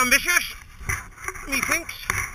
ambitious, methinks.